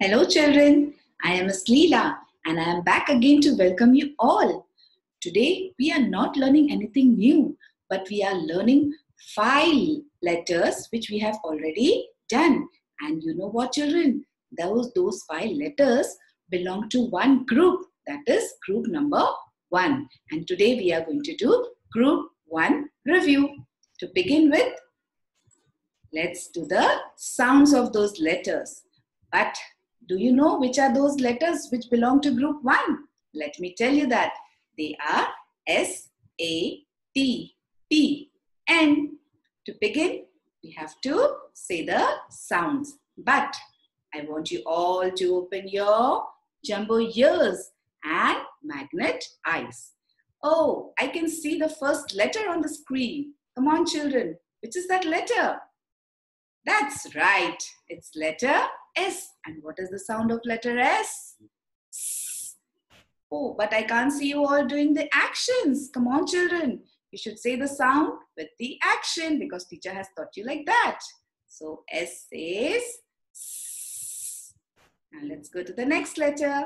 Hello, children. I am Leela and I am back again to welcome you all. Today, we are not learning anything new, but we are learning five letters which we have already done. And you know what, children? Those, those five letters belong to one group, that is group number one. And today, we are going to do group one review. To begin with, let's do the sounds of those letters. But do you know which are those letters which belong to group 1? Let me tell you that. They are S, A, T, P, N. To begin, we have to say the sounds. But I want you all to open your jumbo ears and magnet eyes. Oh, I can see the first letter on the screen. Come on, children. Which is that letter? That's right. It's letter S. And what is the sound of letter S? S. Oh, but I can't see you all doing the actions. Come on, children. You should say the sound with the action because teacher has taught you like that. So S says Now let's go to the next letter.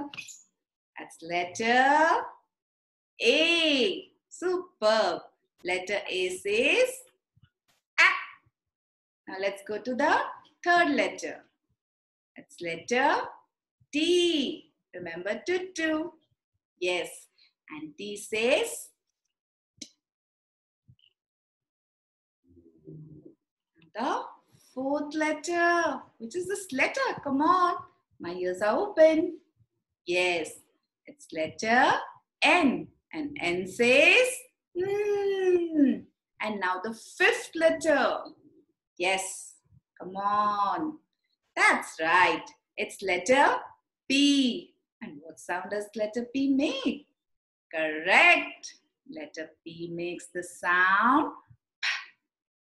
That's letter A. Superb. Letter A says A. Now let's go to the third letter. It's letter T. Remember tutu. Yes. And T says the fourth letter. Which is this letter? Come on. My ears are open. Yes. It's letter N. And N says mm. And now the fifth letter. Yes. Come on. That's right. It's letter P. And what sound does letter P make? Correct. Letter P makes the sound.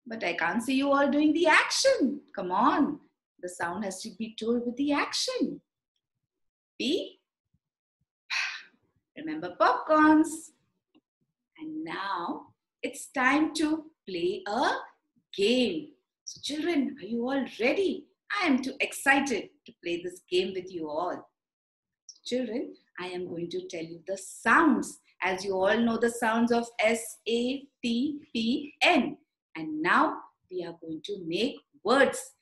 But I can't see you all doing the action. Come on. The sound has to be told with the action. P. Remember popcorns. And now it's time to play a game. So children, are you all ready? I am too excited to play this game with you all. Children, I am going to tell you the sounds. As you all know the sounds of S, A, T, P, N. And now we are going to make words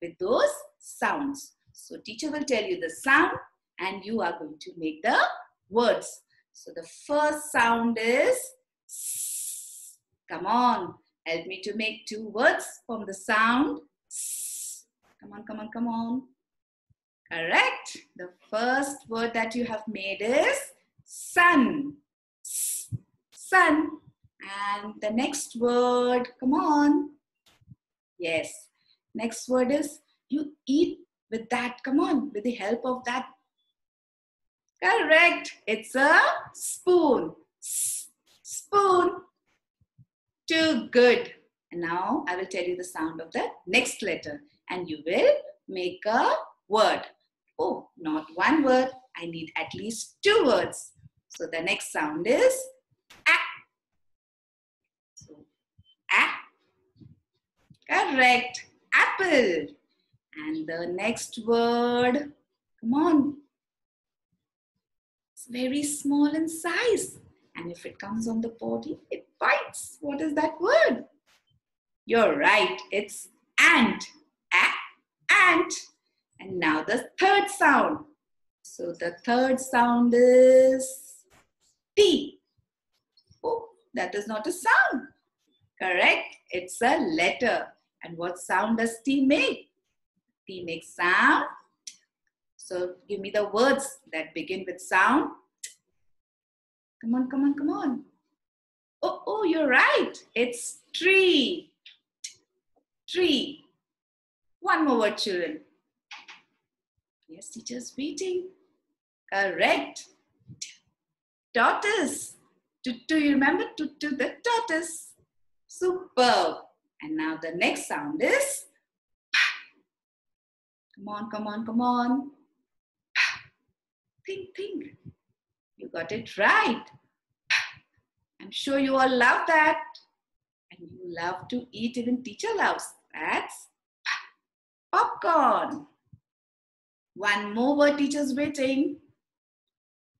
with those sounds. So teacher will tell you the sound and you are going to make the words. So the first sound is S. Come on, help me to make two words from the sound Come on, come on, come on. Correct. The first word that you have made is sun. Sun. And the next word, come on. Yes. Next word is you eat with that. Come on, with the help of that. Correct. It's a spoon. Spoon. Too good. And now I will tell you the sound of the next letter and you will make a word. Oh, not one word. I need at least two words. So the next sound is a. So a. Correct. Apple. And the next word, come on. It's very small in size. And if it comes on the body, it bites. What is that word? You're right. It's ant And now the third sound. So the third sound is T. Oh, that is not a sound. Correct? It's a letter. And what sound does T make? T makes sound. So give me the words that begin with sound. Come on, come on, come on. Oh, oh, you're right. It's tree. Tree. One more word, children. Yes, teacher's waiting. Correct. Tortoise. Do you remember? To the tortoise. Superb. And now the next sound is Come on, come on, come on. Think, think. You got it right. I'm sure you all love that. And you love to eat, even teacher loves. That's popcorn. One more word teacher's waiting.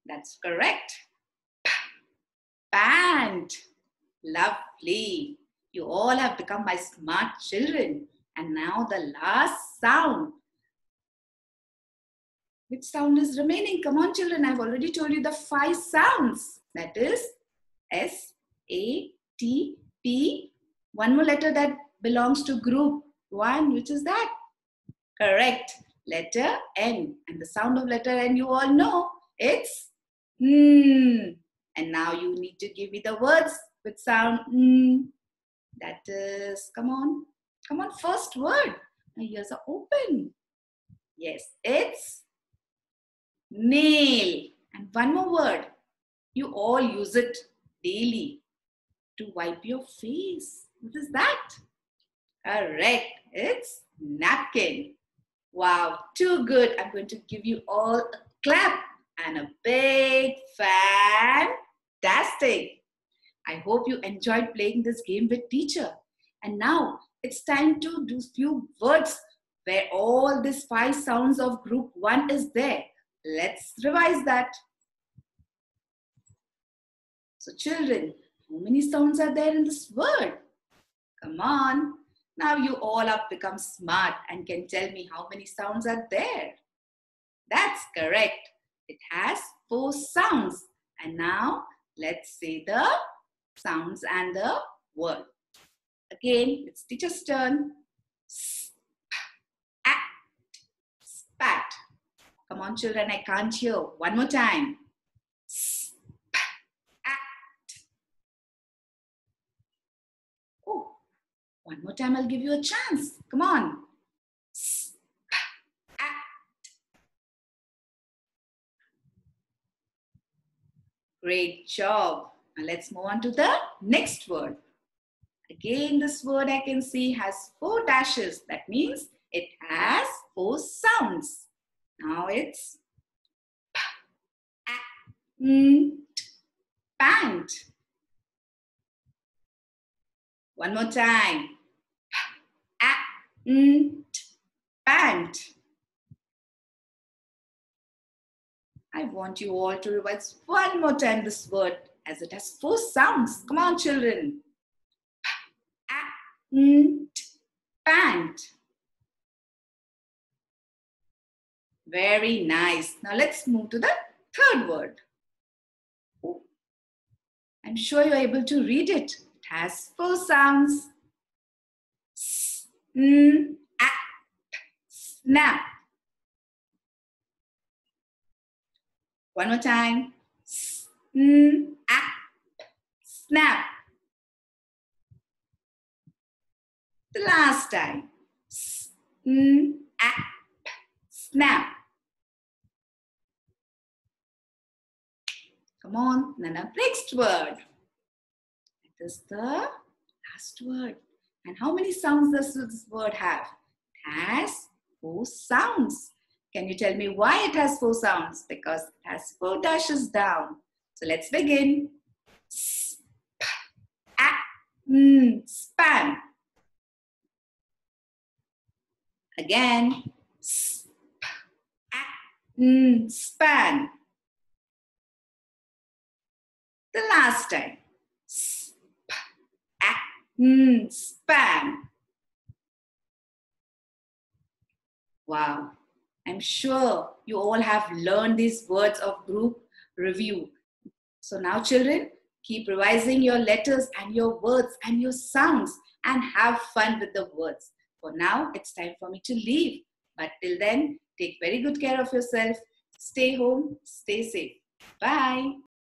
That's correct. Pant. Lovely. You all have become my smart children. And now the last sound. Which sound is remaining? Come on, children. I've already told you the five sounds. That is S, A, T, P. One more letter that belongs to group one. Which is that? Correct. Letter N. And the sound of letter N you all know. It's mm. And now you need to give me the words with sound mm. That is, come on. Come on, first word. My ears are open. Yes, it's nail. And one more word. You all use it daily to wipe your face. What is that? Correct. It's napkin. Wow, too good. I'm going to give you all a clap and a big fan. fantastic. I hope you enjoyed playing this game with teacher. And now it's time to do few words where all these five sounds of group one is there. Let's revise that. So children, how many sounds are there in this word? Come on. Now you all have become smart and can tell me how many sounds are there. That's correct. It has four sounds. And now let's say the sounds and the word. Again, it's teacher's turn. Spat. Come on, children, I can't hear. One more time. Time, I'll give you a chance. Come on. Great job. Now let's move on to the next word. Again, this word I can see has four dashes. That means it has four sounds. Now it's pant. One more time. Pant. I want you all to revise one more time this word as it has four sounds. Come on, children pant. Very nice. Now let's move to the third word. Oh. I'm sure you're able to read it. It has four sounds. Snap. One more time. Snap. The last time. Snap. Snap. Come on, Nana. Next word. It is the last word. And how many sounds does this word have? It has four sounds. Can you tell me why it has four sounds? Because it has four dashes down. So let's begin. Span. Again, sp, span. The last time, mm, span. Wow, I'm sure you all have learned these words of group review. So now children, keep revising your letters and your words and your sounds and have fun with the words. For now, it's time for me to leave. But till then, take very good care of yourself. Stay home, stay safe. Bye.